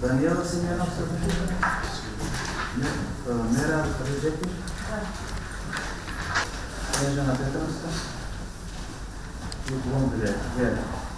Daniela Semyonov Сафашева? Нет. Мера Режети? Снежана Петровска? И Блондре. Вера?